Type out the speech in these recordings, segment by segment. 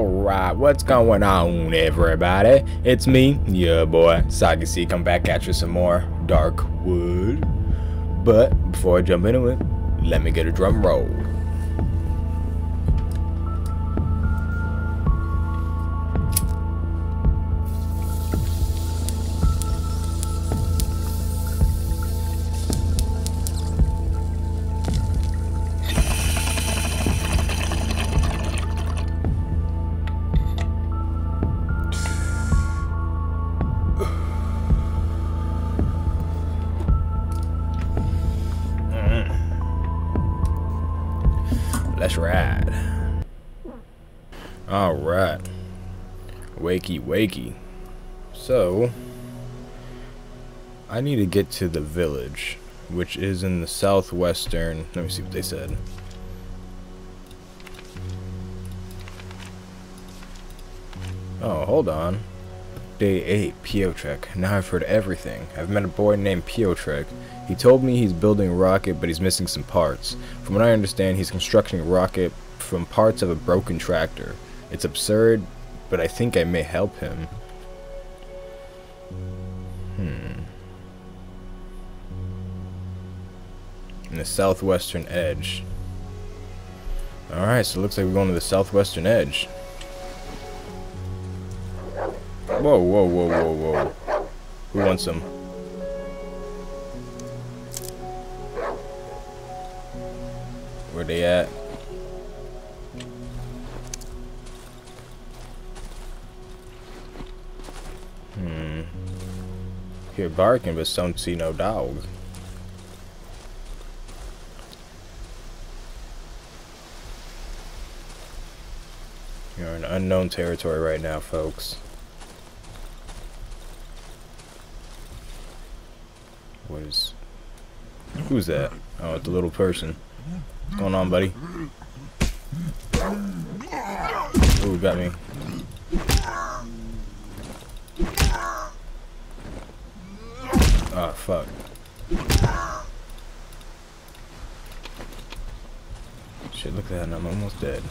Alright, what's going on everybody? It's me, your boy, Soggy come back at you some more Dark Wood. But before I jump into it, let me get a drum roll. Let's. Alright. Wakey, wakey. So, I need to get to the village, which is in the southwestern. Let me see what they said. Oh, hold on. Day 8, Piotrek. Now I've heard everything. I've met a boy named Piotrek. He told me he's building a rocket, but he's missing some parts. From what I understand, he's constructing a rocket from parts of a broken tractor. It's absurd, but I think I may help him. Hmm. In the southwestern edge. Alright, so it looks like we're going to the southwestern edge. Whoa, whoa, whoa, whoa, whoa. Who wants some? Where they at? Hmm. Hear barking, but don't see no dog. You're in unknown territory right now, folks. What is... Who's that? Oh, the little person. What's going on, buddy? Ooh, got me. Oh, fuck. Shit, look at that, I'm almost dead.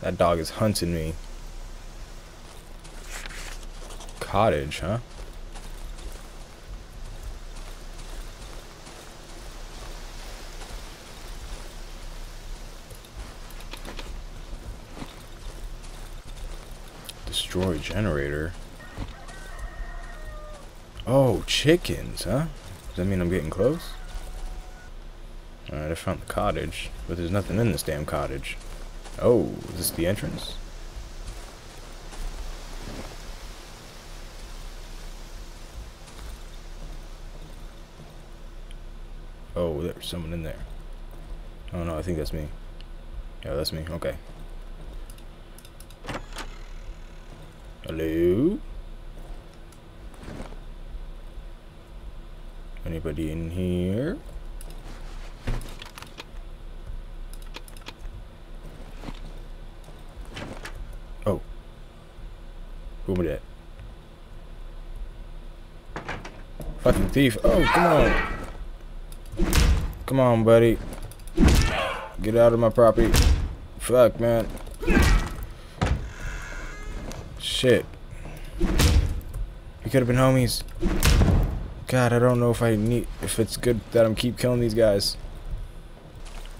That dog is hunting me. Cottage, huh? Destroy generator. Oh, chickens, huh? Does that mean I'm getting close? Alright, I found the cottage, but there's nothing in this damn cottage. Oh, is this the entrance? Oh, there's someone in there. Oh no, I think that's me. Yeah, that's me. Okay. Hello? Anybody in here? Oh. Who am I? Fucking thief. Oh, come on. Come on, buddy. Get out of my property. Fuck, man. Shit. We could have been homies. God, I don't know if I need if it's good that I'm keep killing these guys.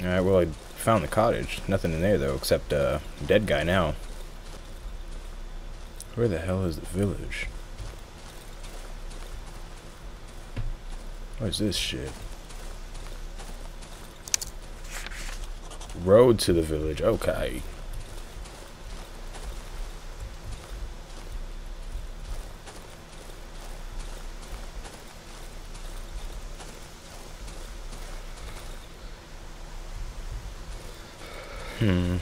Alright, well I found the cottage. Nothing in there though, except uh, dead guy now. Where the hell is the village? What is this shit? Road to the village, okay. Hmm.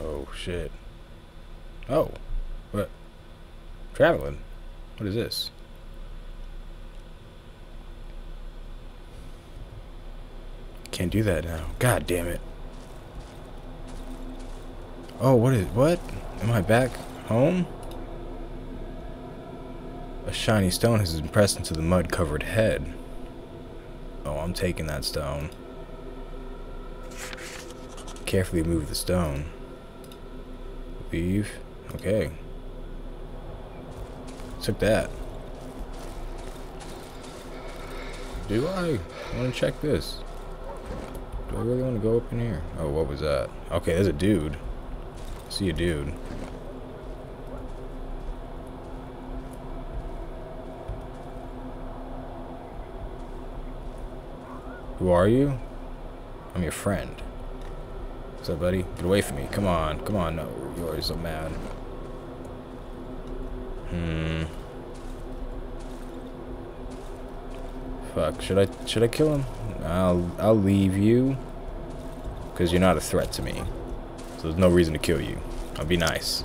Oh, shit. Oh. What? Traveling? What is this? Can't do that now. God damn it. Oh, what is... What? Am I back home? A shiny stone has been pressed into the mud-covered head. Oh, I'm taking that stone. Carefully move the stone. Leave. Okay. Took that. Do I want to check this? Do I really want to go up in here? Oh, what was that? Okay, there's a dude. I see a dude. Who are you? I'm your friend. What's up, buddy? Get away from me. Come on. Come on. No, you're always so mad. Hmm. Fuck. Should I should I kill him? I'll I'll leave you. Cause you're not a threat to me. So there's no reason to kill you. I'll be nice.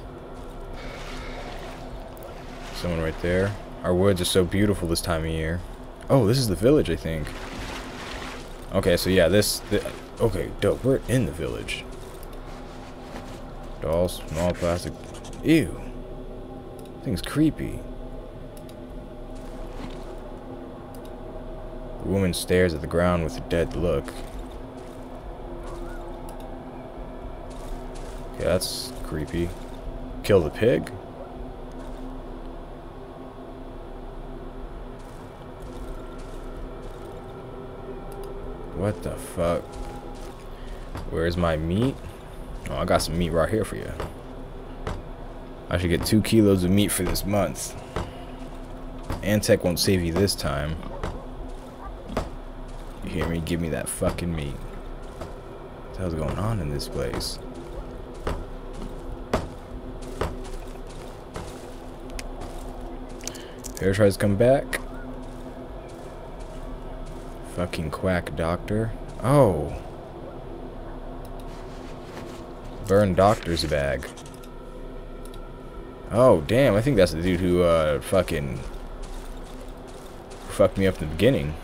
Someone right there. Our woods are so beautiful this time of year. Oh, this is the village, I think. Okay, so yeah, this... okay, dope. We're in the village. Dolls, small plastic... Ew. Thing's creepy. The woman stares at the ground with a dead look. Okay, that's creepy. Kill the pig? What the fuck? Where's my meat? Oh, I got some meat right here for you. I should get two kilos of meat for this month. Antec won't save you this time. You hear me? Give me that fucking meat. What the hell's going on in this place? Bear tries to come back. Fucking quack doctor. Oh. Burn doctor's bag. Oh, damn. I think that's the dude who, uh, fucking... Fucked me up in the beginning.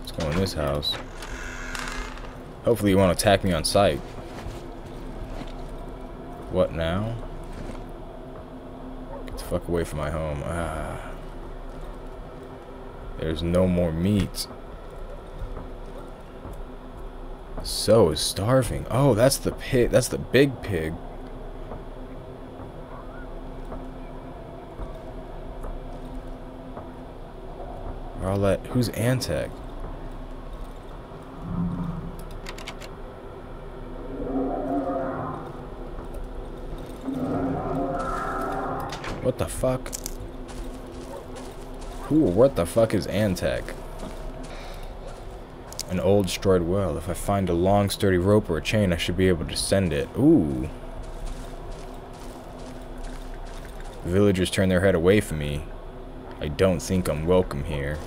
Let's go in this house. Hopefully he won't attack me on sight. What now? Get the fuck away from my home. Ah. There's no more meat. So is starving. Oh, that's the pig. That's the big pig. I'll let. Who's Antec? What the fuck? Who what the fuck is Antec? An old destroyed well. If I find a long sturdy rope or a chain, I should be able to send it. Ooh. Villagers turn their head away from me. I don't think I'm welcome here.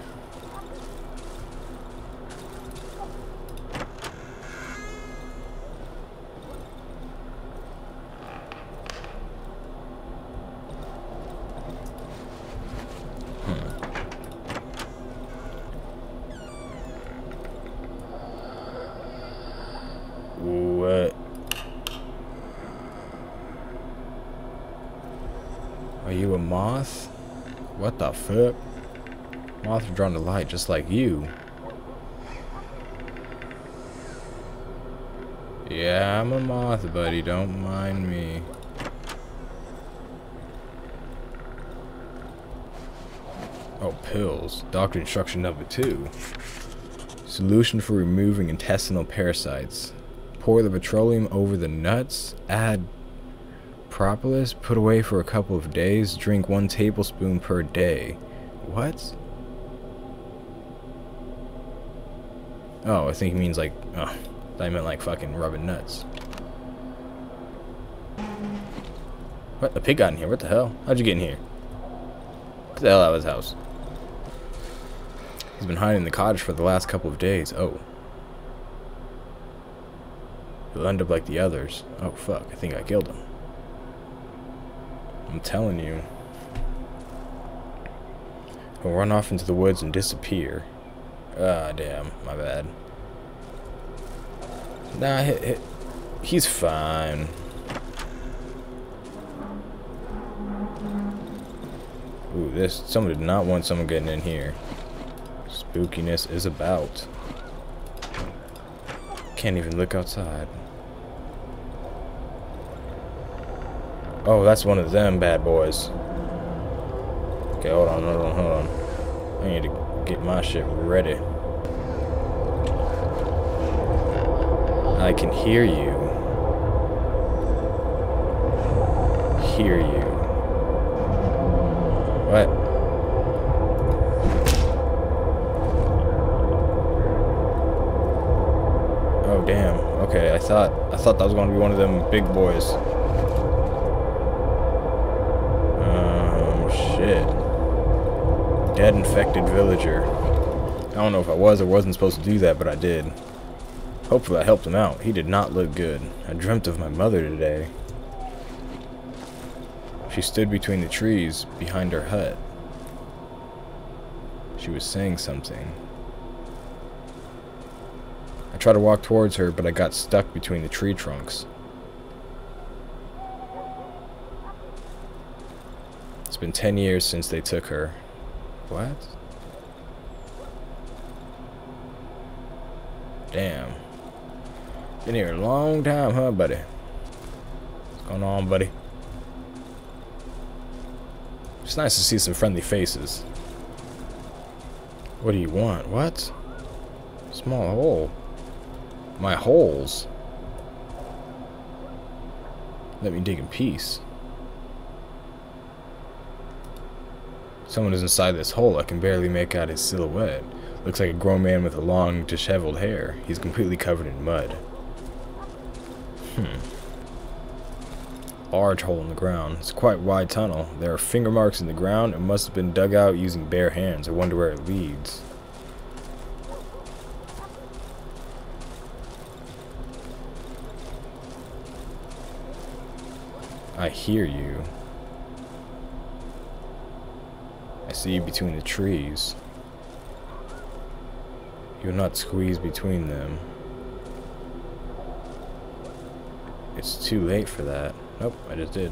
What? Are you a moth? What the fuck? Moths are drawn to light just like you. Yeah, I'm a moth, buddy. Don't mind me. Oh, pills. Doctor instruction number two. Solution for removing intestinal parasites. Pour the petroleum over the nuts. Add propolis. Put away for a couple of days. Drink one tablespoon per day. What? Oh, I think he means like... Oh, I meant like fucking rubbing nuts. What? The pig got in here. What the hell? How'd you get in here? Get the hell out of his house. He's been hiding in the cottage for the last couple of days. Oh. He'll end up like the others. Oh, fuck. I think I killed him. I'm telling you. He'll run off into the woods and disappear. Ah, damn. My bad. Nah, he, he, he's fine. Ooh, this... Someone did not want someone getting in here. Spookiness is about. Can't even look outside. Oh, that's one of them bad boys. Okay, hold on, hold on, hold on. I need to get my shit ready. I can hear you. Hear you. What? Oh damn. Okay, I thought I thought that was going to be one of them big boys. Dead infected villager. I don't know if I was or wasn't supposed to do that, but I did. Hopefully I helped him out. He did not look good. I dreamt of my mother today. She stood between the trees behind her hut. She was saying something. I tried to walk towards her, but I got stuck between the tree trunks. It's been 10 years since they took her. What? Damn. Been here a long time, huh, buddy? What's going on, buddy? It's nice to see some friendly faces. What do you want? What? Small hole. My holes. Let me dig in peace. Someone is inside this hole. I can barely make out his silhouette. Looks like a grown man with long, disheveled hair. He's completely covered in mud. Hmm. Large hole in the ground. It's a quite wide tunnel. There are finger marks in the ground. It must have been dug out using bare hands. I wonder where it leads. I hear you. I see between the trees. You'll not squeeze between them. It's too late for that. Nope, I just did.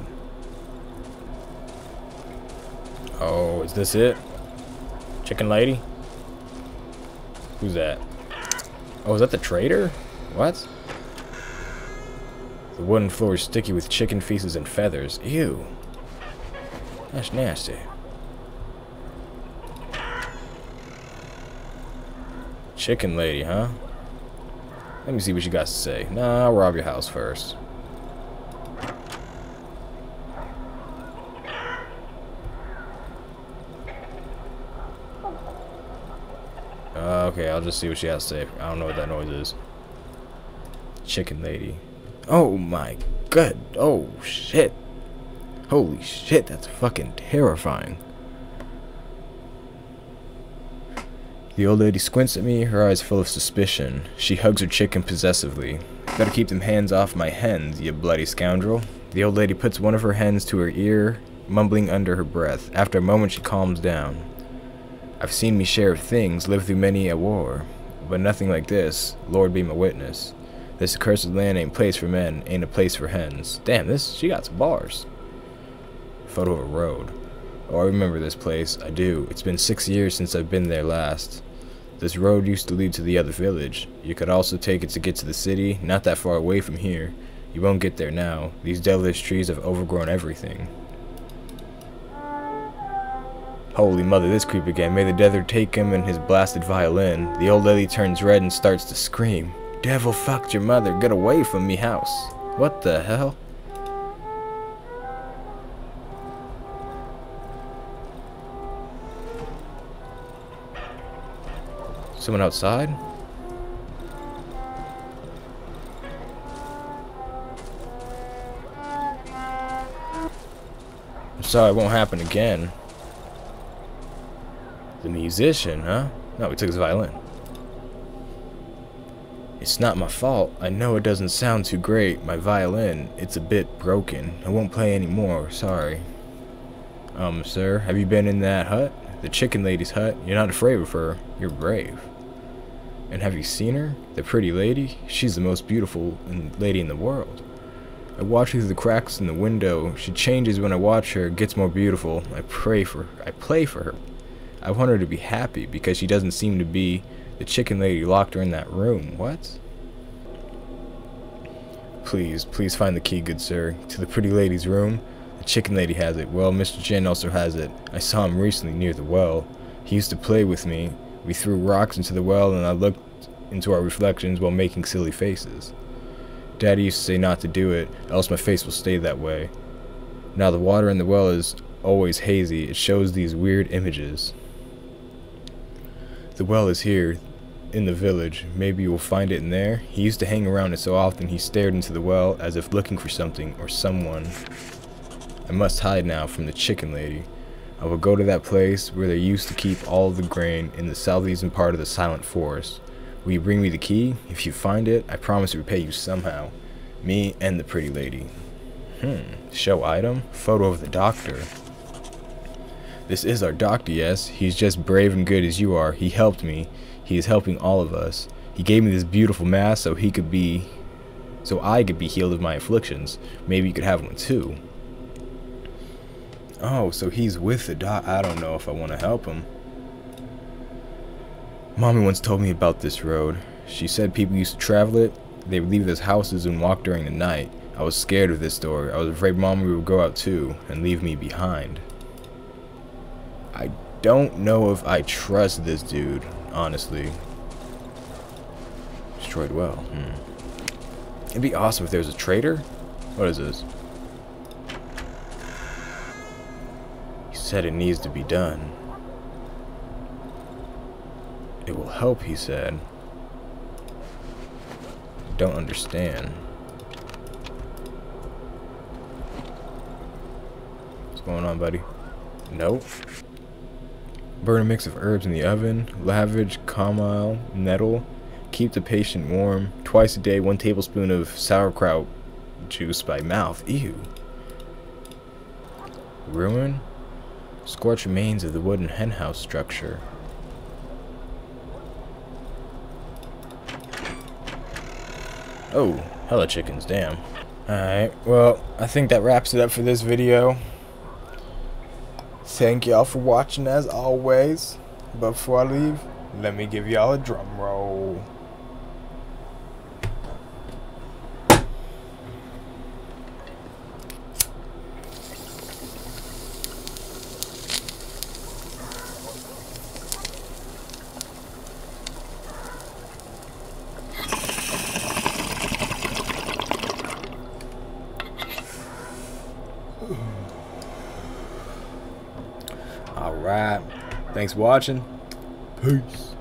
Oh, is this it? Chicken lady? Who's that? Oh, is that the trader? What? The wooden floor is sticky with chicken feces and feathers. Ew. That's nasty. Chicken lady, huh? Let me see what you got to say. Nah, I'll rob your house first. Uh, okay, I'll just see what she has to say. I don't know what that noise is. Chicken lady. Oh my god. Oh shit. Holy shit, that's fucking terrifying. The old lady squints at me, her eyes full of suspicion. She hugs her chicken possessively. Better keep them hands off my hens, you bloody scoundrel. The old lady puts one of her hens to her ear, mumbling under her breath. After a moment, she calms down. I've seen me share of things, lived through many a war, but nothing like this. Lord be my witness. This accursed land ain't place for men, ain't a place for hens. Damn, this, she got some bars. Photo of a road. Oh, I remember this place. I do. It's been six years since I've been there last. This road used to lead to the other village. You could also take it to get to the city, not that far away from here. You won't get there now. These devilish trees have overgrown everything. Holy mother, this creep again. May the desert take him and his blasted violin. The old lady turns red and starts to scream. Devil fucked your mother. Get away from me house. What the hell? Someone outside? I'm sorry, it won't happen again. The musician, huh? No, he took his violin. It's not my fault. I know it doesn't sound too great. My violin, it's a bit broken. I won't play anymore, sorry. Um, sir, have you been in that hut? The chicken lady's hut? You're not afraid of her. You're brave. And have you seen her? The pretty lady? She's the most beautiful lady in the world. I watch her through the cracks in the window. She changes when I watch her, gets more beautiful. I pray for her. I play for her. I want her to be happy because she doesn't seem to be. The chicken lady locked her in that room. What? Please, please find the key, good sir, to the pretty lady's room. The chicken lady has it. Well, Mr. Jin also has it. I saw him recently near the well. He used to play with me. We threw rocks into the well and I looked into our reflections while making silly faces. Daddy used to say not to do it, else my face will stay that way. Now the water in the well is always hazy. It shows these weird images. The well is here, in the village. Maybe you will find it in there. He used to hang around it so often he stared into the well as if looking for something or someone. I must hide now from the chicken lady. I will go to that place where they used to keep all the grain in the southeastern part of the silent forest. Will you bring me the key? If you find it, I promise to repay you somehow. Me and the pretty lady. Hmm. Show item? Photo of the doctor. This is our doctor, yes. He's just brave and good as you are. He helped me. He is helping all of us. He gave me this beautiful mask so he could be... So I could be healed of my afflictions. Maybe you could have one too. Oh, so he's with the doc. I don't know if I want to help him. Mommy once told me about this road. She said people used to travel it. They would leave those houses and walk during the night. I was scared of this story. I was afraid Mommy would go out too and leave me behind. I don't know if I trust this dude, honestly. Destroyed well. Hmm. It'd be awesome if there was a traitor. What is this? Said it needs to be done. It will help, he said. Don't understand. What's going on, buddy? Nope. Burn a mix of herbs in the oven. Lovage, chamomile, nettle. Keep the patient warm. Twice a day, one tablespoon of sauerkraut juice by mouth. Ew. Ruin? Scorch remains of the wooden henhouse structure. Oh, hella chickens, damn. Alright, well, I think that wraps it up for this video. Thank y'all for watching as always. Before I leave, let me give y'all a drum roll. Alright. Thanks for watching. Peace.